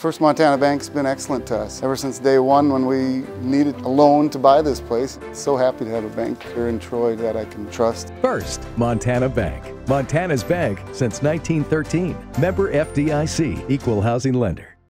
First Montana Bank's been excellent to us ever since day one when we needed a loan to buy this place. So happy to have a bank here in Troy that I can trust. First Montana Bank. Montana's bank since 1913. Member FDIC, equal housing lender.